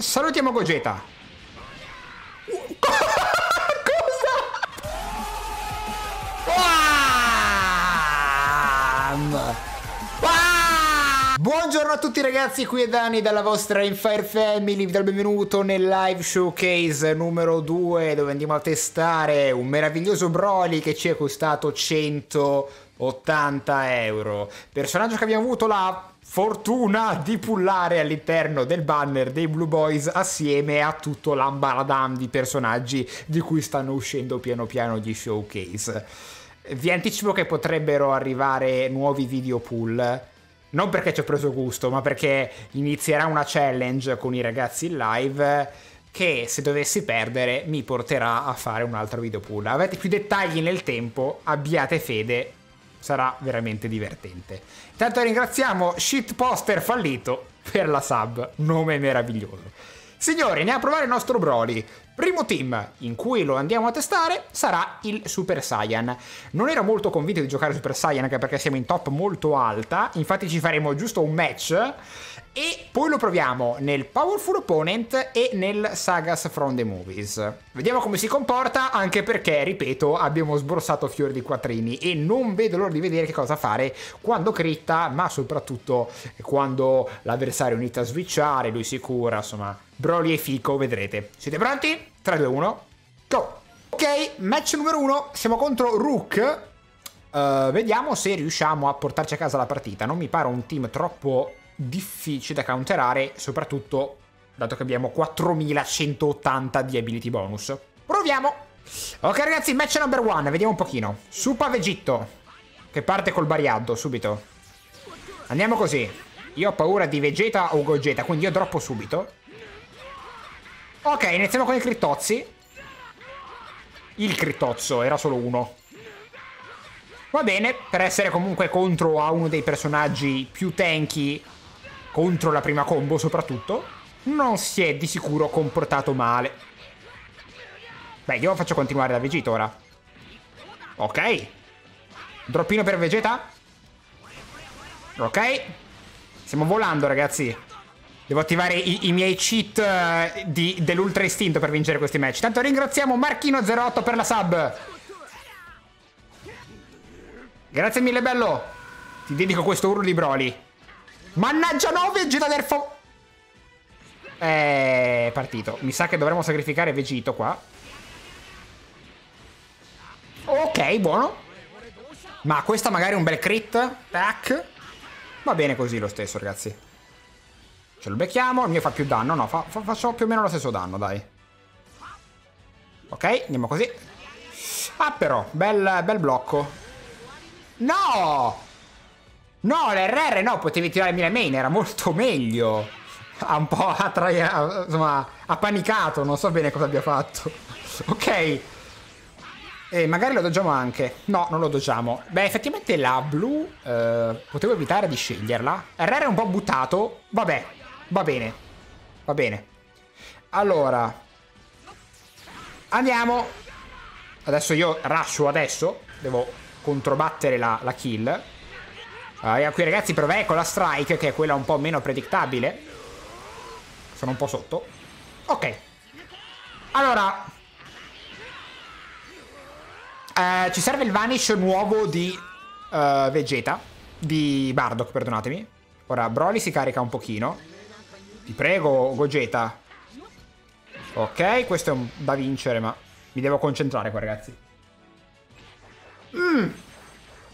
salutiamo Gogeta. Buongiorno a tutti ragazzi, qui è Dani dalla vostra Infire Family, vi do il benvenuto nel live showcase numero 2 dove andiamo a testare un meraviglioso Broly che ci è costato 180 euro. Personaggio che abbiamo avuto la fortuna di pullare all'interno del banner dei Blue Boys assieme a tutto l'ambaradam di personaggi di cui stanno uscendo piano piano gli showcase. Vi anticipo che potrebbero arrivare nuovi video pull non perché ci ho preso gusto, ma perché inizierà una challenge con i ragazzi in live che se dovessi perdere mi porterà a fare un altro video pool. Avete più dettagli nel tempo, abbiate fede, sarà veramente divertente. Intanto ringraziamo Shitposter Fallito per la sub, nome meraviglioso. Signori, andiamo a provare il nostro Broly. Primo team in cui lo andiamo a testare sarà il Super Saiyan. Non ero molto convinto di giocare Super Saiyan anche perché siamo in top molto alta, infatti ci faremo giusto un match e poi lo proviamo nel Powerful Opponent e nel Sagas from the Movies. Vediamo come si comporta, anche perché, ripeto, abbiamo sbrossato fiori di quattrini e non vedo l'ora di vedere che cosa fare quando critta, ma soprattutto quando l'avversario inizia a switchare, lui si cura, insomma, Broly e Fico, vedrete. Siete pronti? 3, 2, 1, go! Ok, match numero 1, siamo contro Rook. Uh, vediamo se riusciamo a portarci a casa la partita. Non mi pare un team troppo difficile da counterare, soprattutto dato che abbiamo 4180 di ability bonus. Proviamo! Ok ragazzi, match number one, vediamo un pochino. Supa Vegitto, che parte col Bariaddo, subito. Andiamo così. Io ho paura di Vegeta o Gogeta, quindi io droppo subito. Ok, iniziamo con i crittozzi. Il crittozzo, era solo uno. Va bene, per essere comunque contro a uno dei personaggi più tanky contro la prima combo soprattutto, non si è di sicuro comportato male. Beh, io faccio continuare da Vegeta ora. Ok. Droppino per Vegeta. Ok. Stiamo volando, ragazzi. Devo attivare i, i miei cheat uh, dell'ultra istinto per vincere questi match. Tanto ringraziamo Marchino08 per la sub. Grazie mille, bello. Ti dedico questo urlo di Broly. Mannaggia no, Vegeta del fo... È partito. Mi sa che dovremmo sacrificare Vegito qua. Ok, buono. Ma questa magari è un bel crit. Tac. Va bene così lo stesso, ragazzi. Ce lo becchiamo. Il mio fa più danno. No, fa, fa, faccio più o meno lo stesso danno, dai. Ok, andiamo così. Ah, però, bel, bel blocco. No! No, l'RR no, potevi tirare mira main, era molto meglio. Ha un po' attraia, insomma, ha panicato, non so bene cosa abbia fatto. ok. E magari lo doggiamo anche. No, non lo doggiamo. Beh, effettivamente la blu eh, potevo evitare di sceglierla. RR è un po' buttato. Vabbè, va bene. Va bene. Allora. Andiamo. Adesso io rascio adesso. Devo controbattere la, la kill. Uh, qui ragazzi provai con la strike che è quella un po' meno predictabile. Sono un po' sotto. Ok. Allora. Uh, ci serve il vanish nuovo di uh, Vegeta. Di Bardock, perdonatemi. Ora Broly si carica un pochino. Ti prego, Gogeta. Ok, questo è un da vincere, ma mi devo concentrare qua, ragazzi. Mmm.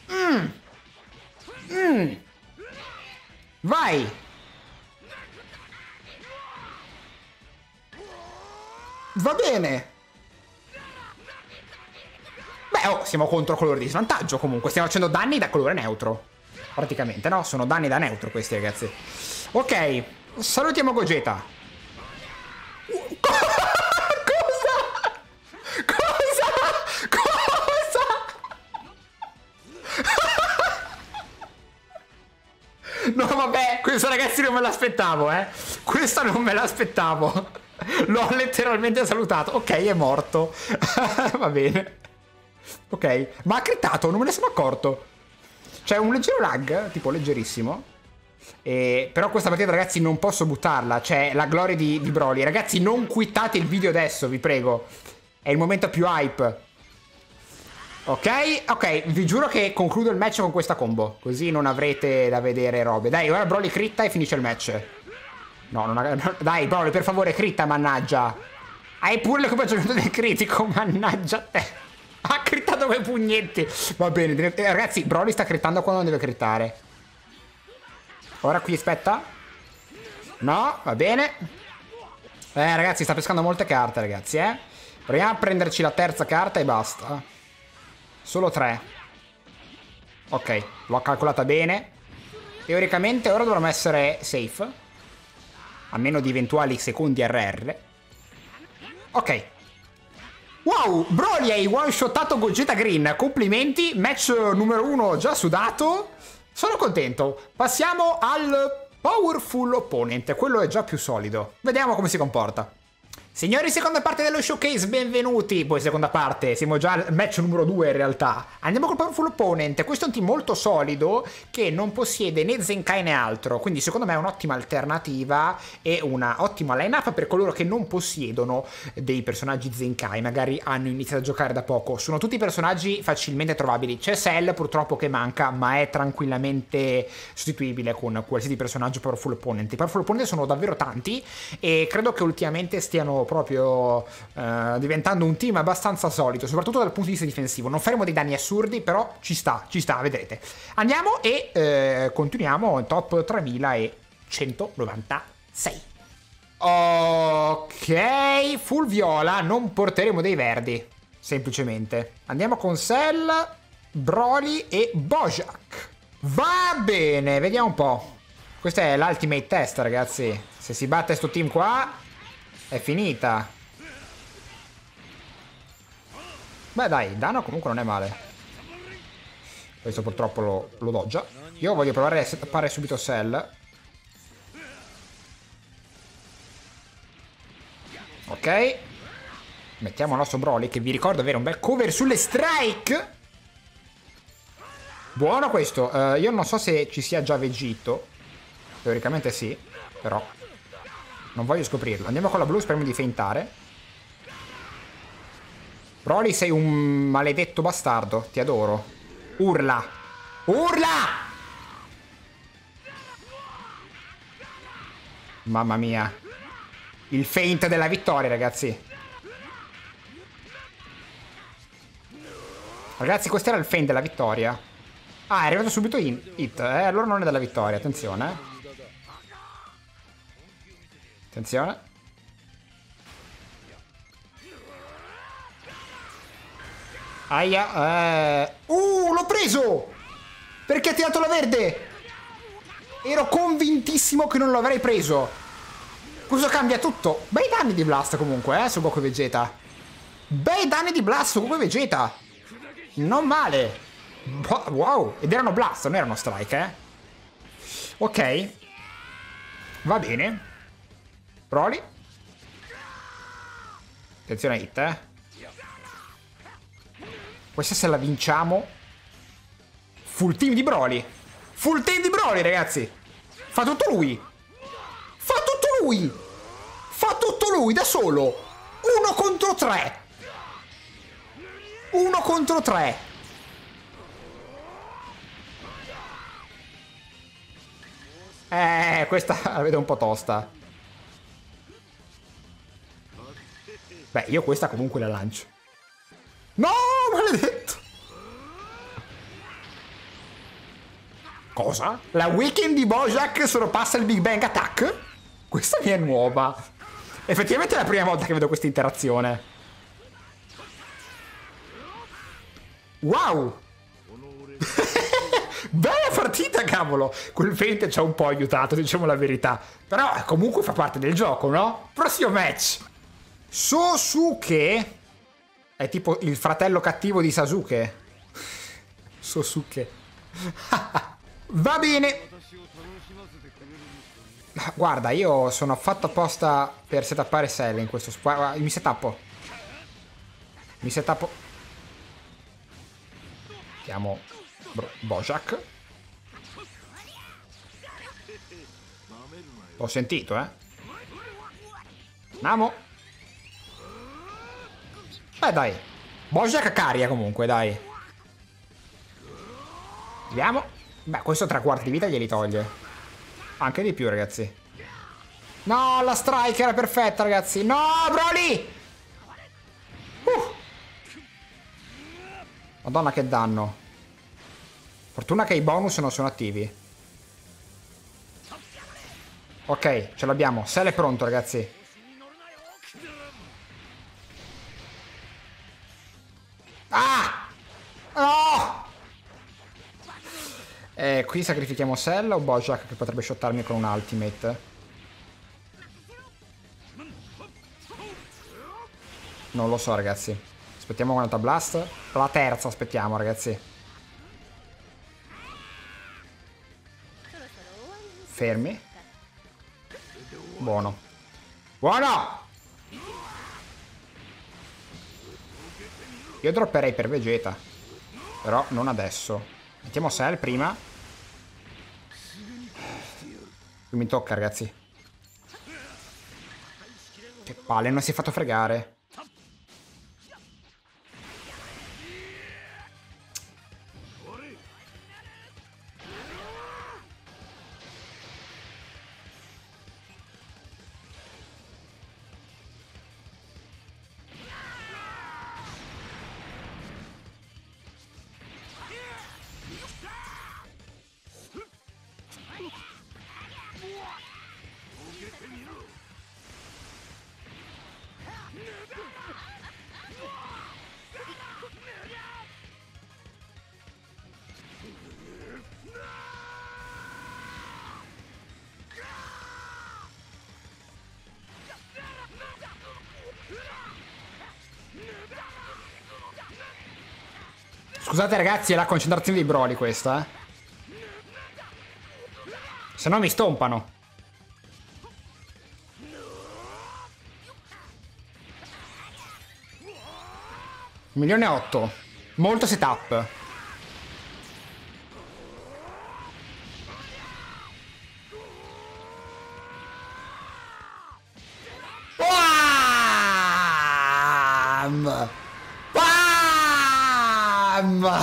Mmm. Mm. Vai! Va bene! Beh, oh, siamo contro colore di svantaggio comunque. Stiamo facendo danni da colore neutro. Praticamente, no? Sono danni da neutro questi, ragazzi. Ok, salutiamo Gogeta. No, vabbè, questo ragazzi non me l'aspettavo, eh. Questa non me l'aspettavo. L'ho letteralmente salutato. Ok, è morto. Va bene. Ok, ma ha critato, non me ne sono accorto. C'è un leggero lag, tipo leggerissimo. E, però questa partita ragazzi non posso buttarla, cioè la gloria di, di Broly. Ragazzi non quittate il video adesso, vi prego. È il momento più hype. Ok, ok, vi giuro che concludo il match con questa combo. Così non avrete da vedere robe. Dai, ora Broly critta e finisce il match. No, non ha... Dai, Broly, per favore, critta, mannaggia. Hai pure l'equipaggiamento del critico, mannaggia te. Ha crittato quei pugnetti. Va bene, eh, ragazzi, Broly sta crittando quando non deve crittare. Ora qui aspetta. No, va bene. Eh, ragazzi, sta pescando molte carte, ragazzi, eh. Proviamo a prenderci la terza carta e basta. Solo tre. Ok, l'ho calcolata bene. Teoricamente ora dovremmo essere safe. A meno di eventuali secondi RR. Ok. Wow, Broly hai one-shottato Gogeta Green. Complimenti. Match numero uno già sudato. Sono contento. Passiamo al Powerful Opponent. Quello è già più solido. Vediamo come si comporta. Signori, seconda parte dello showcase, benvenuti. Poi seconda parte, siamo già al match numero 2 in realtà. Andiamo col Powerful Opponent. Questo è un team molto solido che non possiede né Zenkai né altro. Quindi secondo me è un'ottima alternativa e una ottima line-up per coloro che non possiedono dei personaggi Zenkai. Magari hanno iniziato a giocare da poco. Sono tutti personaggi facilmente trovabili. C'è Cell purtroppo che manca, ma è tranquillamente sostituibile con qualsiasi personaggio Powerful Opponent. I Powerful Opponent sono davvero tanti e credo che ultimamente stiano proprio eh, diventando un team abbastanza solido, soprattutto dal punto di vista difensivo. Non faremo dei danni assurdi, però ci sta, ci sta, vedrete. Andiamo e eh, continuiamo in top 3196. Ok, full viola, non porteremo dei verdi, semplicemente. Andiamo con Cell, Broly e Bojack. Va bene, vediamo un po'. Questo è l'ultimate test, ragazzi. Se si batte sto team qua, è finita. Beh dai, il danno comunque non è male. Questo purtroppo lo, lo doggia. Io voglio provare a settare subito Cell. Ok. Mettiamo il nostro Broly che vi ricordo avere un bel cover sulle strike. Buono questo. Uh, io non so se ci sia già Vegito. Teoricamente sì, però non voglio scoprirlo. Andiamo con la blu, speriamo di feintare. Broly sei un maledetto bastardo. Ti adoro. Urla. Urla! Mamma mia. Il feint della vittoria, ragazzi. Ragazzi, questo era il feint della vittoria. Ah, è arrivato subito in hit. Eh, allora non è della vittoria, attenzione. Attenzione. Aia. Eh. Uh, l'ho preso! Perché ha tirato la verde? Ero convintissimo che non lo avrei preso. Questo cambia tutto. Bei danni di Blast comunque, eh, su Goku e Vegeta. Bei danni di Blast su Goku e Vegeta. Non male. Wow. Ed erano Blast, non erano Strike, eh. Ok. Va bene. Broly. Attenzione a hit, eh. Questa se la vinciamo. Full team di Broly. Full team di Broly, ragazzi. Fa tutto lui. Fa tutto lui. Fa tutto lui, da solo. Uno contro tre. Uno contro tre. Eh, questa la vedo un po' tosta. Beh, io questa comunque la lancio. No, maledetto! Cosa? La weekend di Bojack sorpassa il Big Bang Attack? Questa mi è nuova. Effettivamente è la prima volta che vedo questa interazione. Wow! Bella partita, cavolo! Quel fente ci ha un po' aiutato, diciamo la verità. Però comunque fa parte del gioco, no? Prossimo match! Sosuke è tipo il fratello cattivo di Sasuke. Sosuke. Va bene. Guarda, io sono fatto apposta per setappare Cell in questo spazio. Mi setappo. Mi setappo. Chiamo Bojack. L'ho sentito, eh. Andiamo. Beh, dai. Bojack caria comunque, dai. Vediamo. Beh, questo tre quarti di vita glieli toglie. Anche di più, ragazzi. No, la strike era perfetta, ragazzi. No, Broly! Uh. Madonna, che danno. Fortuna che i bonus non sono attivi. Ok, ce l'abbiamo. Sel è pronto, ragazzi. Eh, qui sacrifichiamo Sel o Bojack che potrebbe shottarmi con un ultimate? Non lo so, ragazzi. Aspettiamo un'altra blast. La terza aspettiamo, ragazzi. Fermi. Buono. Buono! Io dropperei per Vegeta. Però non adesso. Mettiamo Cell prima. Mi tocca, ragazzi. Che palle, non si è fatto fregare. Scusate ragazzi, è la concentrazione di Broly questa, eh. Se no mi stompano. Milione e otto. Molto setup. Bam!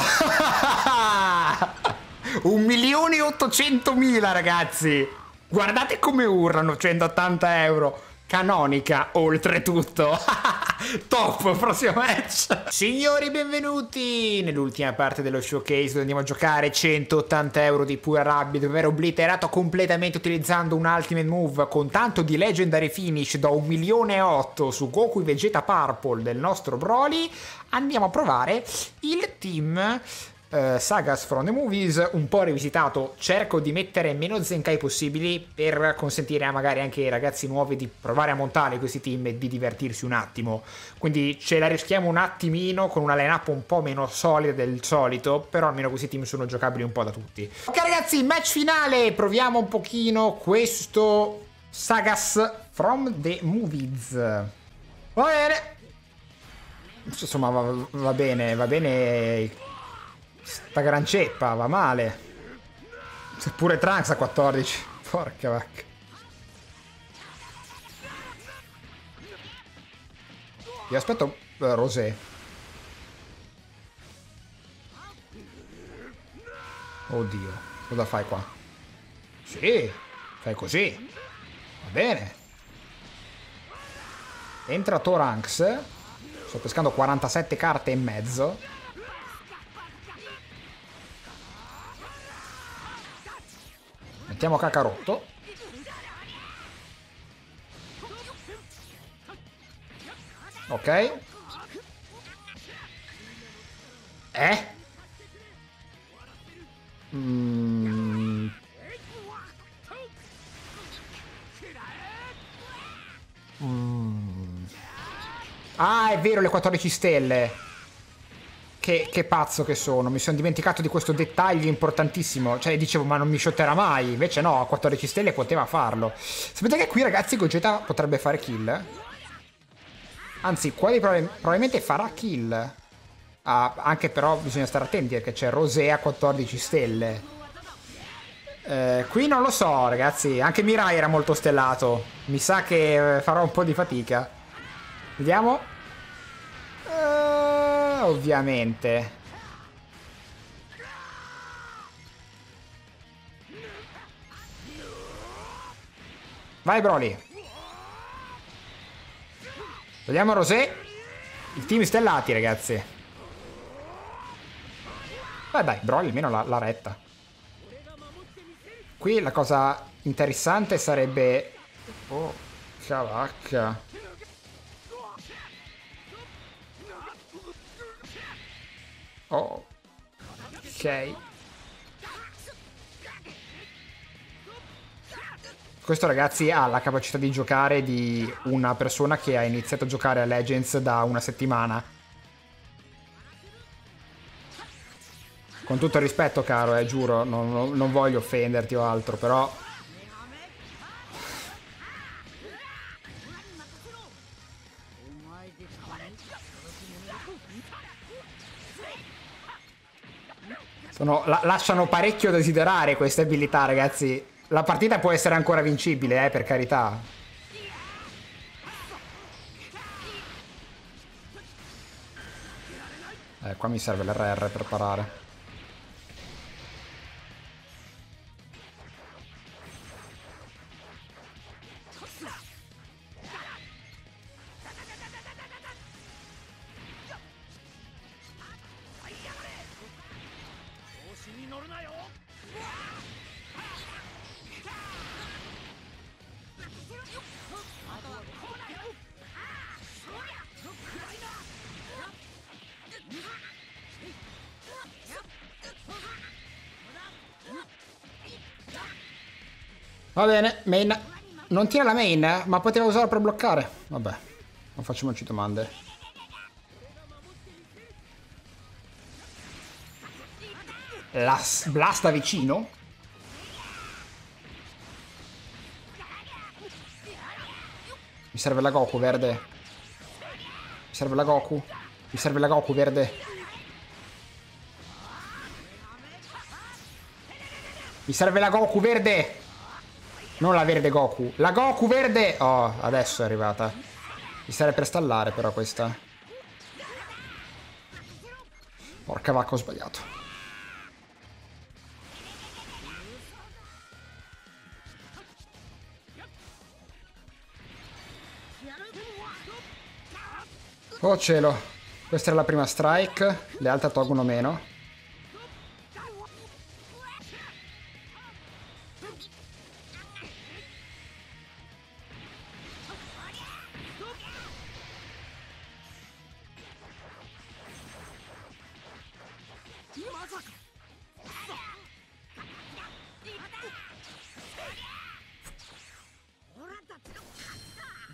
Un milione e ottocentomila ragazzi! Guardate come urlano 180 euro! Canonica, oltretutto! Top, prossimo match! Signori, benvenuti nell'ultima parte dello showcase dove andiamo a giocare 180 euro di pura rabbia dopo aver obliterato completamente utilizzando un ultimate move con tanto di legendary finish da 1 milione e 8 su Goku Vegeta Purple del nostro Broly. Andiamo a provare il team Uh, Sagas from the Movies, un po' rivisitato. Cerco di mettere meno Zenkai possibili per consentire a magari anche ai ragazzi nuovi di provare a montare questi team e di divertirsi un attimo. Quindi ce la rischiamo un attimino con una line-up un po' meno solida del solito, però almeno questi team sono giocabili un po' da tutti. Ok ragazzi, match finale, proviamo un pochino questo Sagas from the Movies. Va bene. Insomma, va, va bene, va bene Sta gran ceppa, va male. Seppure Trunks a 14. Porca vacca. Io aspetto uh, Rosé. Oddio, cosa fai qua? Sì, fai così. Va bene. Entra Toranx. Sto pescando 47 carte e mezzo. Mettiamo Cacarotto. Ok. Eh? Mm. Mm. Ah, è vero, le 14 stelle. Che, che, pazzo che sono, mi sono dimenticato di questo dettaglio importantissimo. Cioè, dicevo, ma non mi shotterà mai. Invece no, a 14 stelle poteva farlo. Sapete che qui, ragazzi, Gogeta potrebbe fare kill? Anzi, qua prob probabilmente farà kill. Ah, anche però bisogna stare attenti perché c'è Rosé a 14 stelle. Eh, qui non lo so, ragazzi. Anche Mirai era molto stellato. Mi sa che eh, farò un po' di fatica. Vediamo. Ovviamente. Vai, Broly. Vediamo Rosé. Il team stellati, ragazzi. Beh, dai, Broly almeno la retta. Qui la cosa interessante sarebbe... Oh, cavacca. Oh. Ok. Questo ragazzi ha la capacità di giocare di una persona che ha iniziato a giocare a Legends da una settimana Con tutto il rispetto, caro, eh, giuro, non, non voglio offenderti o altro, però... Sono, la, lasciano parecchio desiderare queste abilità, ragazzi. La partita può essere ancora vincibile, eh, per carità. Eh, qua mi serve l'RR per parare. Va bene, main. Non tira la main, ma poteva usarla per bloccare. Vabbè, non facciamoci domande. La blasta vicino? Mi serve la Goku, verde. Mi serve la Goku. Mi serve la Goku, verde. Mi serve la Goku, verde. Non la verde Goku. La Goku verde... Oh, adesso è arrivata. Mi serve per stallare però questa. Porca vacca, ho sbagliato. Oh cielo. Questa era la prima strike. Le altre tolgono meno.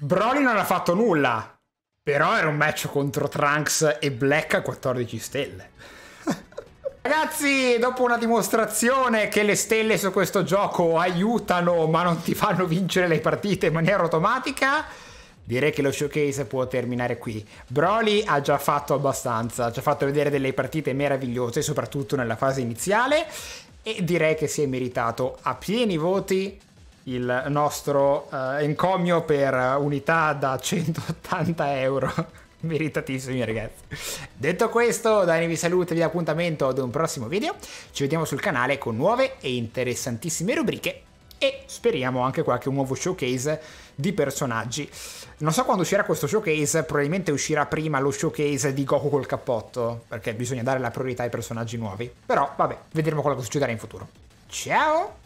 Broly non ha fatto nulla. Però era un match contro Trunks e Black a 14 stelle. Ragazzi, dopo una dimostrazione che le stelle su questo gioco aiutano ma non ti fanno vincere le partite in maniera automatica, direi che lo showcase può terminare qui. Broly ha già fatto abbastanza, ha fatto vedere delle partite meravigliose, soprattutto nella fase iniziale, e direi che si è meritato a pieni voti il nostro uh, encomio per unità da 180 euro. Meritatissimi ragazzi. Detto questo, Dani vi saluta e vi appuntamento ad un prossimo video. Ci vediamo sul canale con nuove e interessantissime rubriche e speriamo anche qualche nuovo showcase di personaggi. Non so quando uscirà questo showcase, probabilmente uscirà prima lo showcase di Goku col cappotto, perché bisogna dare la priorità ai personaggi nuovi. Però vabbè, vedremo quello che succederà in futuro. Ciao!